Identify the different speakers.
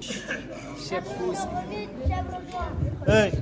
Speaker 1: Все вкусные.
Speaker 2: Эй,